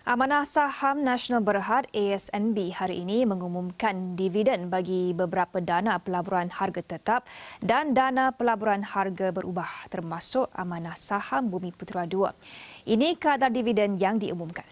Amanah Saham Nasional Berhad ASNB hari ini mengumumkan dividen bagi beberapa dana pelaburan harga tetap dan dana pelaburan harga berubah termasuk Amanah Saham Bumi Putera 2. Ini kadar dividen yang diumumkan.